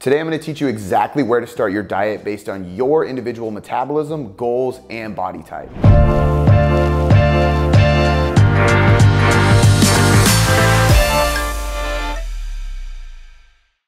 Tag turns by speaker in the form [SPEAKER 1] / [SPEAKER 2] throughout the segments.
[SPEAKER 1] Today I'm gonna teach you exactly where to start your diet based on your individual metabolism, goals, and body type.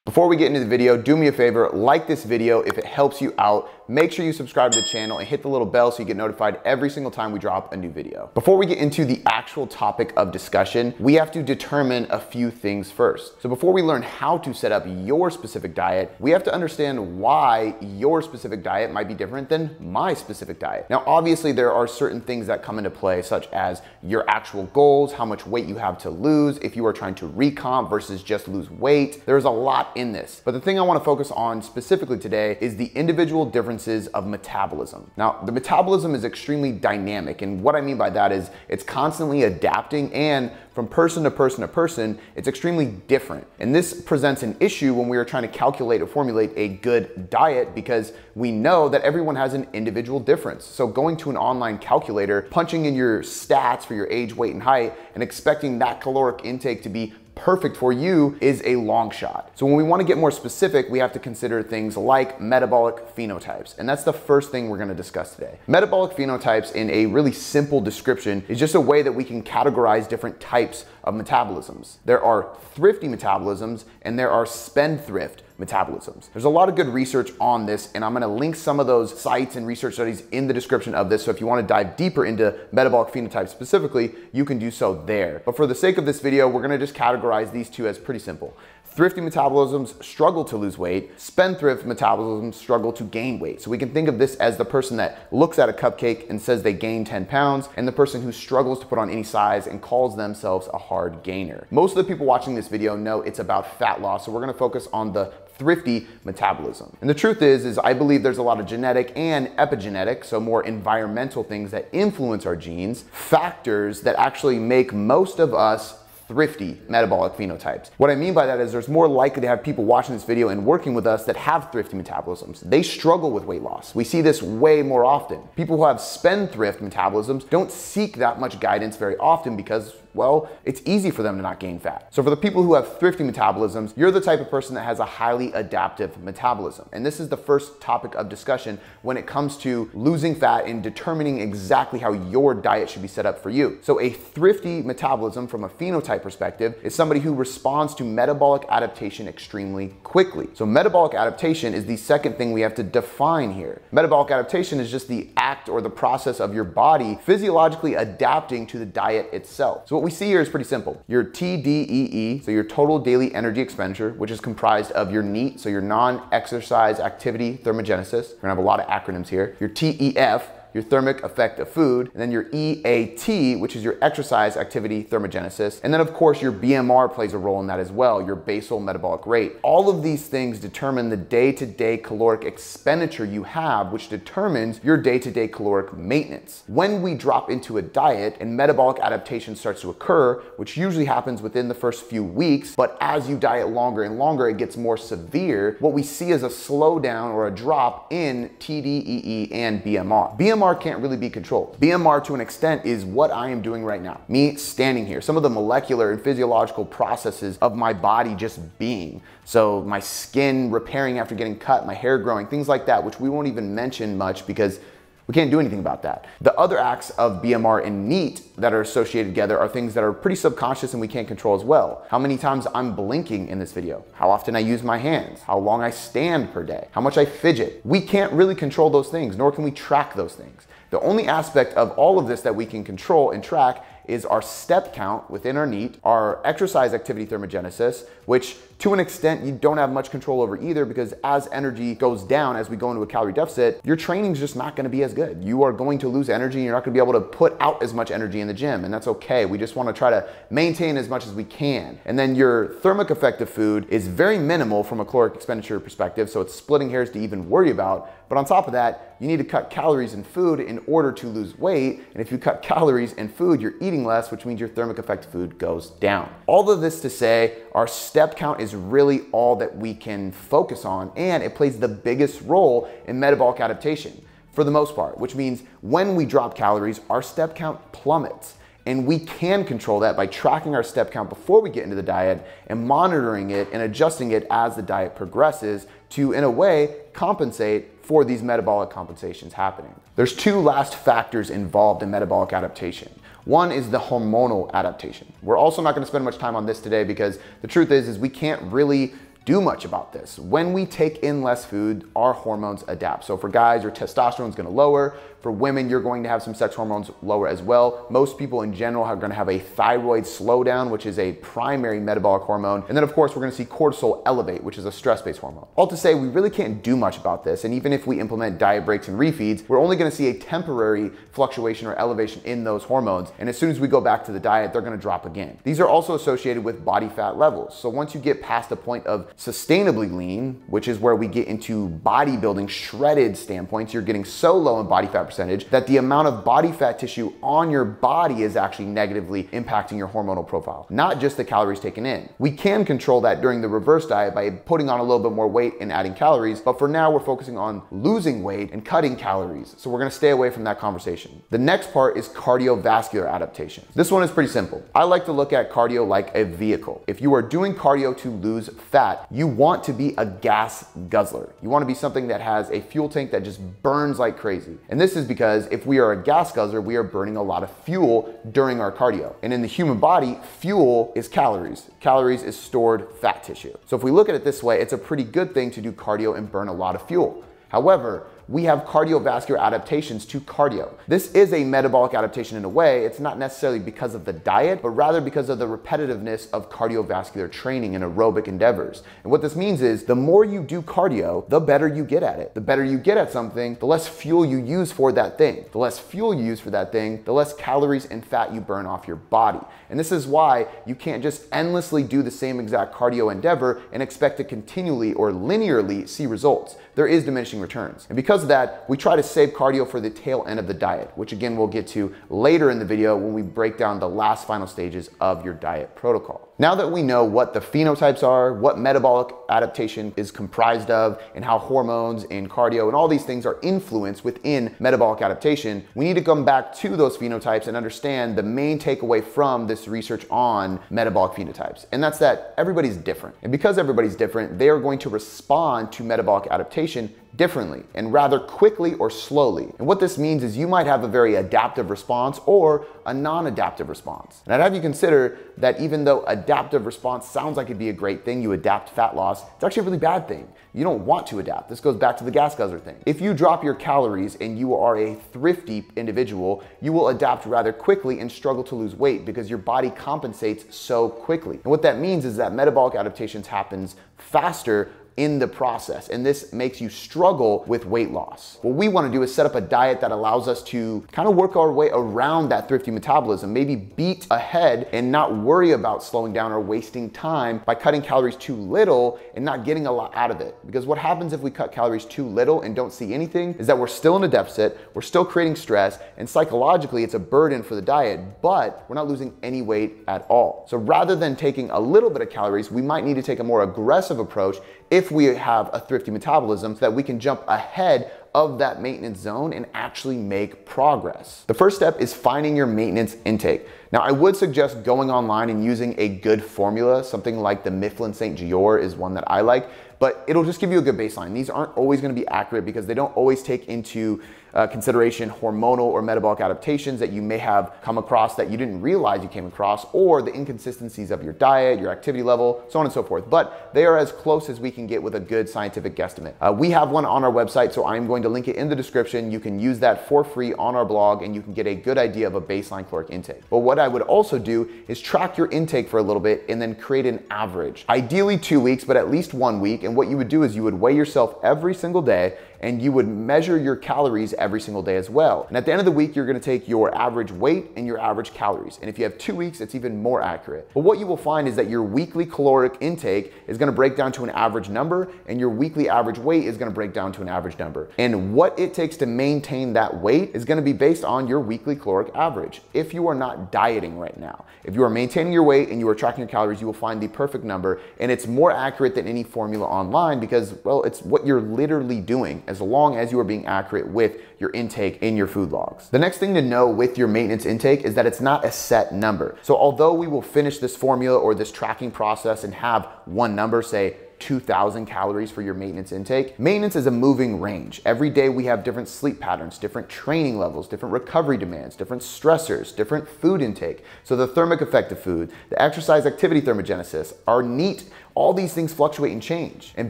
[SPEAKER 1] Before we get into the video, do me a favor, like this video if it helps you out. Make sure you subscribe to the channel and hit the little bell so you get notified every single time we drop a new video. Before we get into the actual topic of discussion, we have to determine a few things first. So before we learn how to set up your specific diet, we have to understand why your specific diet might be different than my specific diet. Now, obviously there are certain things that come into play, such as your actual goals, how much weight you have to lose, if you are trying to recomp versus just lose weight. There's a lot in this. But the thing I wanna focus on specifically today is the individual differences of metabolism. Now, the metabolism is extremely dynamic. And what I mean by that is it's constantly adapting and from person to person to person, it's extremely different. And this presents an issue when we are trying to calculate or formulate a good diet because we know that everyone has an individual difference. So going to an online calculator, punching in your stats for your age, weight, and height, and expecting that caloric intake to be perfect for you is a long shot. So when we wanna get more specific, we have to consider things like metabolic phenotypes. And that's the first thing we're gonna discuss today. Metabolic phenotypes in a really simple description is just a way that we can categorize different types of metabolisms. There are thrifty metabolisms and there are spendthrift metabolisms. There's a lot of good research on this and I'm gonna link some of those sites and research studies in the description of this. So if you wanna dive deeper into metabolic phenotypes specifically, you can do so there. But for the sake of this video, we're gonna just categorize these two as pretty simple. Thrifty metabolisms struggle to lose weight. Spendthrift metabolisms struggle to gain weight. So we can think of this as the person that looks at a cupcake and says they gain 10 pounds and the person who struggles to put on any size and calls themselves a hard gainer. Most of the people watching this video know it's about fat loss. So we're gonna focus on the thrifty metabolism. And the truth is, is I believe there's a lot of genetic and epigenetic, so more environmental things that influence our genes, factors that actually make most of us thrifty metabolic phenotypes. What I mean by that is there's more likely to have people watching this video and working with us that have thrifty metabolisms. They struggle with weight loss. We see this way more often. People who have spendthrift metabolisms don't seek that much guidance very often because well, it's easy for them to not gain fat. So for the people who have thrifty metabolisms, you're the type of person that has a highly adaptive metabolism. And this is the first topic of discussion when it comes to losing fat and determining exactly how your diet should be set up for you. So a thrifty metabolism from a phenotype perspective is somebody who responds to metabolic adaptation extremely quickly. So metabolic adaptation is the second thing we have to define here. Metabolic adaptation is just the act or the process of your body physiologically adapting to the diet itself. So what we see here is pretty simple. Your TDEE, so your total daily energy expenditure, which is comprised of your NEAT, so your non-exercise activity thermogenesis. We're gonna have a lot of acronyms here. Your TEF, your thermic effect of food, and then your EAT, which is your exercise activity thermogenesis. And then of course your BMR plays a role in that as well, your basal metabolic rate. All of these things determine the day-to-day -day caloric expenditure you have, which determines your day-to-day -day caloric maintenance. When we drop into a diet and metabolic adaptation starts to occur, which usually happens within the first few weeks, but as you diet longer and longer, it gets more severe, what we see is a slowdown or a drop in TDEE and BMR. BMR BMR can't really be controlled. BMR to an extent is what I am doing right now. Me standing here, some of the molecular and physiological processes of my body just being. So my skin repairing after getting cut, my hair growing, things like that, which we won't even mention much because we can't do anything about that. The other acts of BMR and NEAT that are associated together are things that are pretty subconscious and we can't control as well. How many times I'm blinking in this video, how often I use my hands, how long I stand per day, how much I fidget. We can't really control those things, nor can we track those things. The only aspect of all of this that we can control and track is our step count within our NEAT, our exercise activity thermogenesis, which to an extent you don't have much control over either because as energy goes down as we go into a calorie deficit, your training's just not gonna be as good. You are going to lose energy, you're not gonna be able to put out as much energy in the gym, and that's okay. We just wanna try to maintain as much as we can. And then your thermic effect of food is very minimal from a caloric expenditure perspective, so it's splitting hairs to even worry about. But on top of that, you need to cut calories in food in order to lose weight. And if you cut calories in food, you're eating less, which means your thermic effect of food goes down. All of this to say, our step count is really all that we can focus on, and it plays the biggest role in metabolic adaptation for the most part, which means when we drop calories, our step count plummets. And we can control that by tracking our step count before we get into the diet and monitoring it and adjusting it as the diet progresses to, in a way, compensate for these metabolic compensations happening. There's two last factors involved in metabolic adaptation. One is the hormonal adaptation. We're also not gonna spend much time on this today because the truth is, is we can't really do much about this. When we take in less food, our hormones adapt. So for guys, your testosterone is gonna lower. For women, you're going to have some sex hormones lower as well. Most people in general are gonna have a thyroid slowdown, which is a primary metabolic hormone. And then of course, we're gonna see cortisol elevate, which is a stress-based hormone. All to say, we really can't do much about this. And even if we implement diet breaks and refeeds, we're only gonna see a temporary fluctuation or elevation in those hormones. And as soon as we go back to the diet, they're gonna drop again. These are also associated with body fat levels. So once you get past the point of sustainably lean, which is where we get into bodybuilding shredded standpoints, you're getting so low in body fat percentage that the amount of body fat tissue on your body is actually negatively impacting your hormonal profile, not just the calories taken in. We can control that during the reverse diet by putting on a little bit more weight and adding calories, but for now we're focusing on losing weight and cutting calories. So we're gonna stay away from that conversation. The next part is cardiovascular adaptation. This one is pretty simple. I like to look at cardio like a vehicle. If you are doing cardio to lose fat, you want to be a gas guzzler. You wanna be something that has a fuel tank that just burns like crazy. And this is because if we are a gas guzzler, we are burning a lot of fuel during our cardio. And in the human body, fuel is calories. Calories is stored fat tissue. So if we look at it this way, it's a pretty good thing to do cardio and burn a lot of fuel. However, we have cardiovascular adaptations to cardio. This is a metabolic adaptation in a way. It's not necessarily because of the diet, but rather because of the repetitiveness of cardiovascular training and aerobic endeavors. And what this means is the more you do cardio, the better you get at it. The better you get at something, the less fuel you use for that thing. The less fuel you use for that thing, the less calories and fat you burn off your body. And this is why you can't just endlessly do the same exact cardio endeavor and expect to continually or linearly see results. There is diminishing returns. And because that, we try to save cardio for the tail end of the diet, which again, we'll get to later in the video when we break down the last final stages of your diet protocol. Now that we know what the phenotypes are, what metabolic adaptation is comprised of, and how hormones and cardio and all these things are influenced within metabolic adaptation, we need to come back to those phenotypes and understand the main takeaway from this research on metabolic phenotypes. And that's that everybody's different. And because everybody's different, they are going to respond to metabolic adaptation differently and rather quickly or slowly. And what this means is you might have a very adaptive response or a non-adaptive response. And I'd have you consider that even though adaptive response sounds like it'd be a great thing, you adapt fat loss, it's actually a really bad thing. You don't want to adapt. This goes back to the gas guzzler thing. If you drop your calories and you are a thrifty individual, you will adapt rather quickly and struggle to lose weight because your body compensates so quickly. And what that means is that metabolic adaptations happens faster in the process. And this makes you struggle with weight loss. What we wanna do is set up a diet that allows us to kind of work our way around that thrifty metabolism, maybe beat ahead and not worry about slowing down or wasting time by cutting calories too little and not getting a lot out of it. Because what happens if we cut calories too little and don't see anything is that we're still in a deficit, we're still creating stress, and psychologically it's a burden for the diet, but we're not losing any weight at all. So rather than taking a little bit of calories, we might need to take a more aggressive approach if we have a thrifty metabolism so that we can jump ahead of that maintenance zone and actually make progress. The first step is finding your maintenance intake. Now, I would suggest going online and using a good formula. Something like the Mifflin St. Jeor is one that I like, but it'll just give you a good baseline. These aren't always gonna be accurate because they don't always take into uh, consideration hormonal or metabolic adaptations that you may have come across that you didn't realize you came across, or the inconsistencies of your diet, your activity level, so on and so forth. But they are as close as we can get with a good scientific guesstimate. Uh, we have one on our website, so I'm going to link it in the description. You can use that for free on our blog and you can get a good idea of a baseline caloric intake. But what I would also do is track your intake for a little bit and then create an average. Ideally two weeks, but at least one week. And what you would do is you would weigh yourself every single day and you would measure your calories every single day as well. And at the end of the week, you're gonna take your average weight and your average calories. And if you have two weeks, it's even more accurate. But what you will find is that your weekly caloric intake is gonna break down to an average number and your weekly average weight is gonna break down to an average number. And what it takes to maintain that weight is gonna be based on your weekly caloric average. If you are not dieting, right now. If you are maintaining your weight and you are tracking your calories, you will find the perfect number and it's more accurate than any formula online because, well, it's what you're literally doing as long as you are being accurate with your intake in your food logs. The next thing to know with your maintenance intake is that it's not a set number. So although we will finish this formula or this tracking process and have one number, say 2,000 calories for your maintenance intake. Maintenance is a moving range. Every day we have different sleep patterns, different training levels, different recovery demands, different stressors, different food intake. So the thermic effect of food, the exercise activity thermogenesis, our NEAT, all these things fluctuate and change. And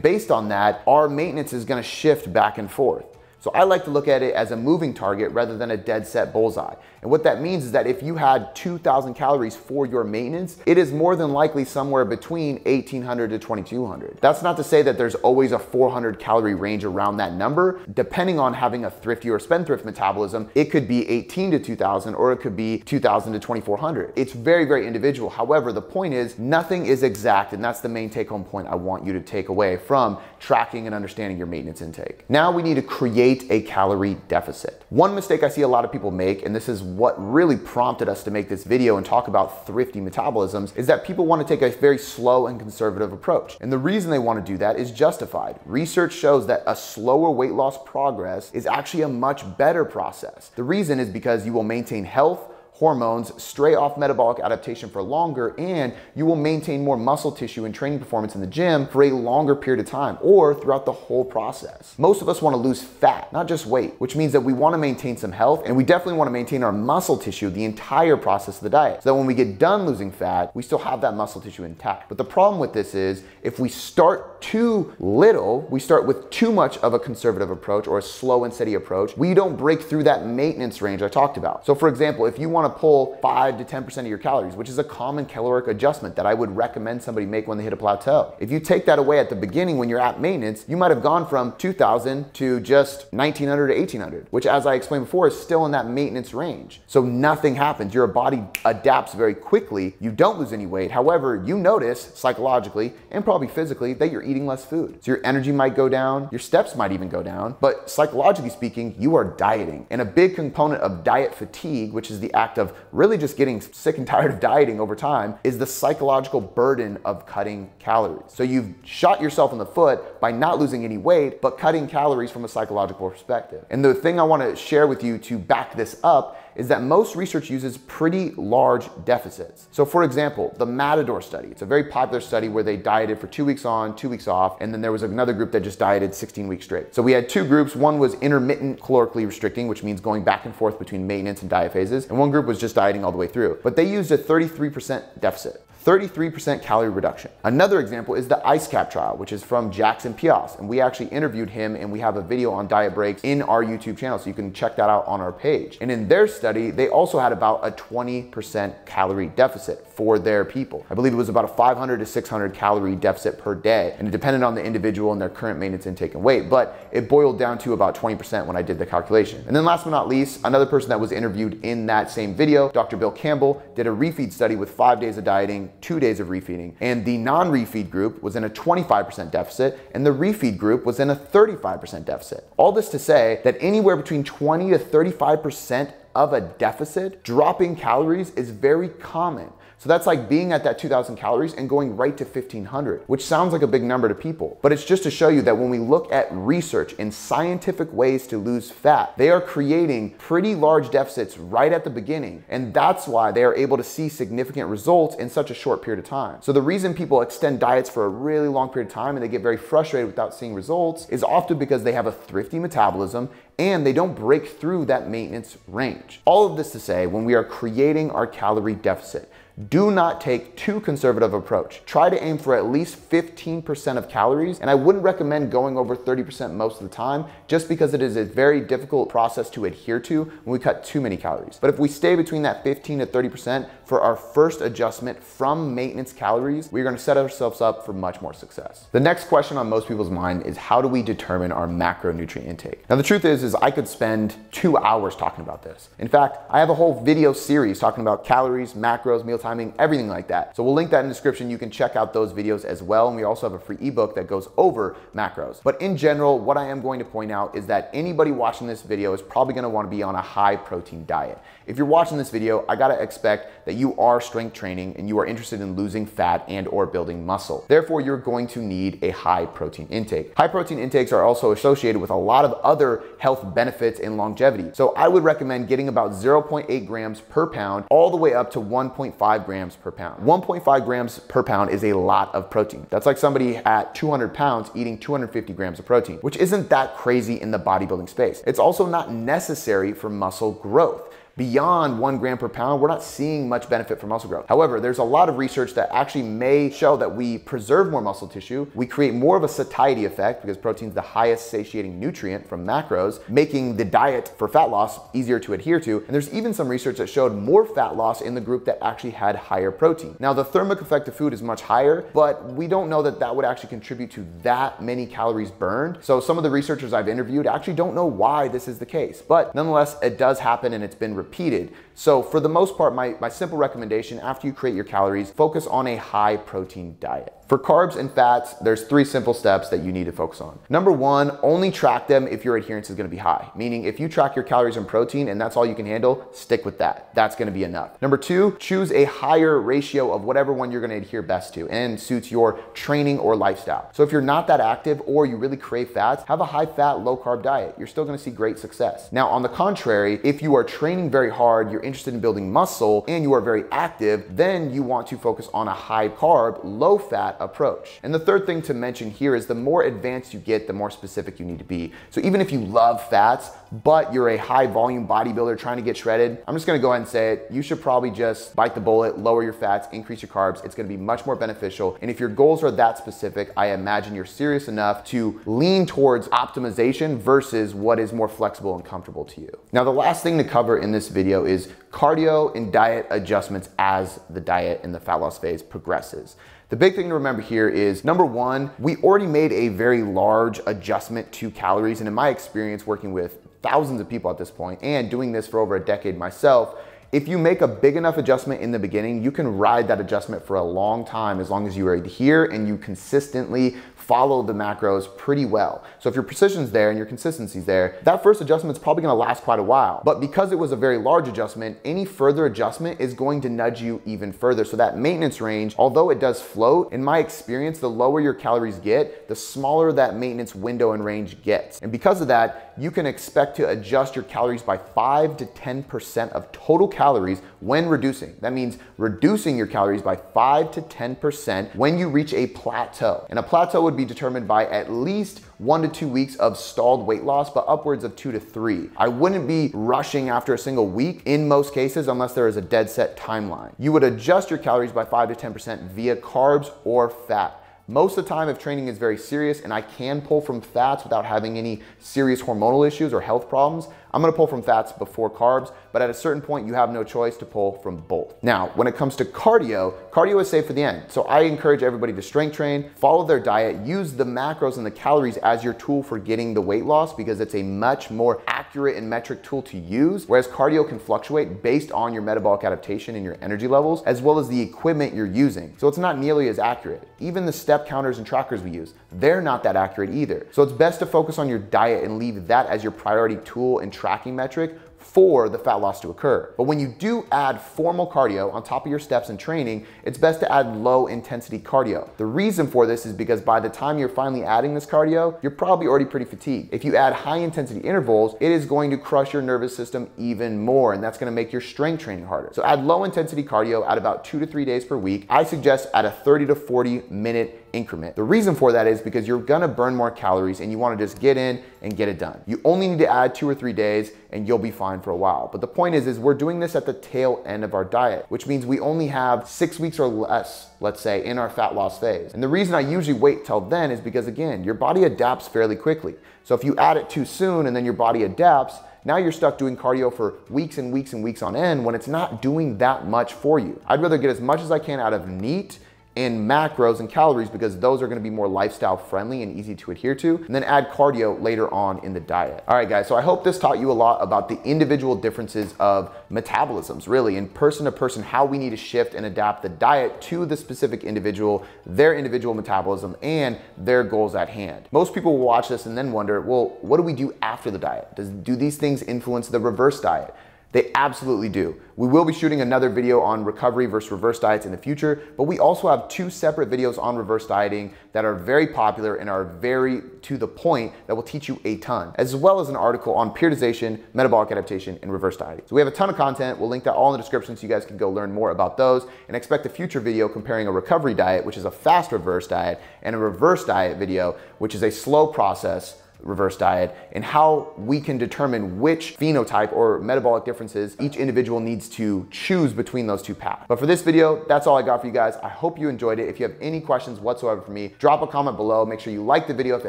[SPEAKER 1] based on that, our maintenance is gonna shift back and forth. So I like to look at it as a moving target rather than a dead set bullseye. And what that means is that if you had 2,000 calories for your maintenance, it is more than likely somewhere between 1,800 to 2,200. That's not to say that there's always a 400 calorie range around that number. Depending on having a thrifty or spendthrift metabolism, it could be 18 to 2,000 or it could be 2,000 to 2,400. It's very, very individual. However, the point is nothing is exact and that's the main take home point I want you to take away from tracking and understanding your maintenance intake. Now we need to create a calorie deficit. One mistake I see a lot of people make, and this is what really prompted us to make this video and talk about thrifty metabolisms is that people want to take a very slow and conservative approach. And the reason they want to do that is justified. Research shows that a slower weight loss progress is actually a much better process. The reason is because you will maintain health, hormones, stray off metabolic adaptation for longer, and you will maintain more muscle tissue and training performance in the gym for a longer period of time or throughout the whole process. Most of us want to lose fat, not just weight, which means that we want to maintain some health and we definitely want to maintain our muscle tissue the entire process of the diet. So that when we get done losing fat, we still have that muscle tissue intact. But the problem with this is if we start too little, we start with too much of a conservative approach or a slow and steady approach, we don't break through that maintenance range I talked about. So for example, if you want to pull 5 to 10% of your calories, which is a common caloric adjustment that I would recommend somebody make when they hit a plateau. If you take that away at the beginning when you're at maintenance, you might have gone from 2000 to just 1900 to 1800, which as I explained before is still in that maintenance range. So nothing happens. Your body adapts very quickly. You don't lose any weight. However, you notice psychologically and probably physically that you're eating less food. So your energy might go down, your steps might even go down, but psychologically speaking, you are dieting. And a big component of diet fatigue, which is the act of really just getting sick and tired of dieting over time is the psychological burden of cutting calories. So you've shot yourself in the foot by not losing any weight, but cutting calories from a psychological perspective. And the thing I wanna share with you to back this up is that most research uses pretty large deficits. So for example, the Matador study, it's a very popular study where they dieted for two weeks on, two weeks off, and then there was another group that just dieted 16 weeks straight. So we had two groups. One was intermittent calorically restricting, which means going back and forth between maintenance and diet phases. And one group was just dieting all the way through. But they used a 33% deficit. 33% calorie reduction. Another example is the ICECAP trial, which is from Jackson Peos. And we actually interviewed him and we have a video on diet breaks in our YouTube channel. So you can check that out on our page. And in their study, they also had about a 20% calorie deficit for their people. I believe it was about a 500 to 600 calorie deficit per day. And it depended on the individual and their current maintenance intake and weight, but it boiled down to about 20% when I did the calculation. And then last but not least, another person that was interviewed in that same video, Dr. Bill Campbell, did a refeed study with five days of dieting, two days of refeeding. And the non-refeed group was in a 25% deficit and the refeed group was in a 35% deficit. All this to say that anywhere between 20 to 35% of a deficit, dropping calories is very common. So that's like being at that 2000 calories and going right to 1500, which sounds like a big number to people. But it's just to show you that when we look at research and scientific ways to lose fat, they are creating pretty large deficits right at the beginning. And that's why they are able to see significant results in such a short period of time. So the reason people extend diets for a really long period of time and they get very frustrated without seeing results is often because they have a thrifty metabolism and they don't break through that maintenance range. All of this to say, when we are creating our calorie deficit, do not take too conservative approach. Try to aim for at least 15% of calories, and I wouldn't recommend going over 30% most of the time, just because it is a very difficult process to adhere to when we cut too many calories. But if we stay between that 15 to 30% for our first adjustment from maintenance calories, we're gonna set ourselves up for much more success. The next question on most people's mind is how do we determine our macronutrient intake? Now the truth is, is I could spend two hours talking about this. In fact, I have a whole video series talking about calories, macros, meal timing, everything like that. So we'll link that in the description. You can check out those videos as well. And we also have a free ebook that goes over macros. But in general, what I am going to point out is that anybody watching this video is probably gonna wanna be on a high protein diet. If you're watching this video, I gotta expect that you are strength training and you are interested in losing fat and or building muscle. Therefore, you're going to need a high protein intake. High protein intakes are also associated with a lot of other health benefits and longevity. So I would recommend getting about 0.8 grams per pound all the way up to 1.5 grams per pound. 1.5 grams per pound is a lot of protein. That's like somebody at 200 pounds eating 250 grams of protein, which isn't that crazy in the bodybuilding space. It's also not necessary for muscle growth beyond one gram per pound, we're not seeing much benefit for muscle growth. However, there's a lot of research that actually may show that we preserve more muscle tissue, we create more of a satiety effect because protein's the highest satiating nutrient from macros, making the diet for fat loss easier to adhere to. And there's even some research that showed more fat loss in the group that actually had higher protein. Now, the thermic effect of food is much higher, but we don't know that that would actually contribute to that many calories burned. So some of the researchers I've interviewed actually don't know why this is the case, but nonetheless, it does happen and it's been repeated. So for the most part, my, my simple recommendation after you create your calories, focus on a high protein diet. For carbs and fats, there's three simple steps that you need to focus on. Number one, only track them if your adherence is gonna be high. Meaning if you track your calories and protein and that's all you can handle, stick with that. That's gonna be enough. Number two, choose a higher ratio of whatever one you're gonna adhere best to and suits your training or lifestyle. So if you're not that active or you really crave fats, have a high fat, low carb diet. You're still gonna see great success. Now, on the contrary, if you are training very hard, you're interested in building muscle and you are very active, then you want to focus on a high carb, low fat approach. And the third thing to mention here is the more advanced you get, the more specific you need to be. So even if you love fats, but you're a high volume bodybuilder trying to get shredded, I'm just gonna go ahead and say it. You should probably just bite the bullet, lower your fats, increase your carbs. It's gonna be much more beneficial. And if your goals are that specific, I imagine you're serious enough to lean towards optimization versus what is more flexible and comfortable to you. Now, the last thing to cover in this video is cardio and diet adjustments as the diet in the fat loss phase progresses. The big thing to remember here is number one, we already made a very large adjustment to calories. And in my experience working with thousands of people at this point and doing this for over a decade myself, if you make a big enough adjustment in the beginning, you can ride that adjustment for a long time as long as you are adhere and you consistently follow the macros pretty well. So if your precision's there and your consistency's there, that first adjustment's probably gonna last quite a while. But because it was a very large adjustment, any further adjustment is going to nudge you even further. So that maintenance range, although it does float, in my experience, the lower your calories get, the smaller that maintenance window and range gets. And because of that, you can expect to adjust your calories by 5 to 10% of total calories when reducing. That means reducing your calories by 5 to 10% when you reach a plateau. And a plateau would would be determined by at least one to two weeks of stalled weight loss, but upwards of two to three. I wouldn't be rushing after a single week in most cases unless there is a dead set timeline. You would adjust your calories by 5 to 10% via carbs or fat. Most of the time, if training is very serious and I can pull from fats without having any serious hormonal issues or health problems, I'm gonna pull from fats before carbs, but at a certain point, you have no choice to pull from both. Now, when it comes to cardio, cardio is safe for the end. So I encourage everybody to strength train, follow their diet, use the macros and the calories as your tool for getting the weight loss because it's a much more accurate and metric tool to use, whereas cardio can fluctuate based on your metabolic adaptation and your energy levels, as well as the equipment you're using. So it's not nearly as accurate. Even the step counters and trackers we use, they're not that accurate either. So it's best to focus on your diet and leave that as your priority tool and tracking metric for the fat loss to occur. But when you do add formal cardio on top of your steps and training, it's best to add low intensity cardio. The reason for this is because by the time you're finally adding this cardio, you're probably already pretty fatigued. If you add high intensity intervals, it is going to crush your nervous system even more, and that's gonna make your strength training harder. So add low intensity cardio at about two to three days per week. I suggest at a 30 to 40 minute increment. The reason for that is because you're gonna burn more calories and you wanna just get in and get it done. You only need to add two or three days and you'll be fine for a while. But the point is, is we're doing this at the tail end of our diet, which means we only have six weeks or less, let's say, in our fat loss phase. And the reason I usually wait till then is because again, your body adapts fairly quickly. So if you add it too soon and then your body adapts, now you're stuck doing cardio for weeks and weeks and weeks on end when it's not doing that much for you. I'd rather get as much as I can out of NEAT and macros and calories because those are gonna be more lifestyle friendly and easy to adhere to, and then add cardio later on in the diet. All right, guys, so I hope this taught you a lot about the individual differences of metabolisms, really, in person to person, how we need to shift and adapt the diet to the specific individual, their individual metabolism, and their goals at hand. Most people will watch this and then wonder, well, what do we do after the diet? Does, do these things influence the reverse diet? They absolutely do. We will be shooting another video on recovery versus reverse diets in the future, but we also have two separate videos on reverse dieting that are very popular and are very to the point that will teach you a ton, as well as an article on periodization, metabolic adaptation, and reverse dieting. So we have a ton of content. We'll link that all in the description so you guys can go learn more about those and expect a future video comparing a recovery diet, which is a fast reverse diet, and a reverse diet video, which is a slow process reverse diet and how we can determine which phenotype or metabolic differences each individual needs to choose between those two paths. But for this video, that's all I got for you guys. I hope you enjoyed it. If you have any questions whatsoever for me, drop a comment below. Make sure you like the video if it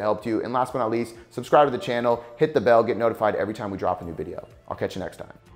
[SPEAKER 1] helped you. And last but not least, subscribe to the channel, hit the bell, get notified every time we drop a new video. I'll catch you next time.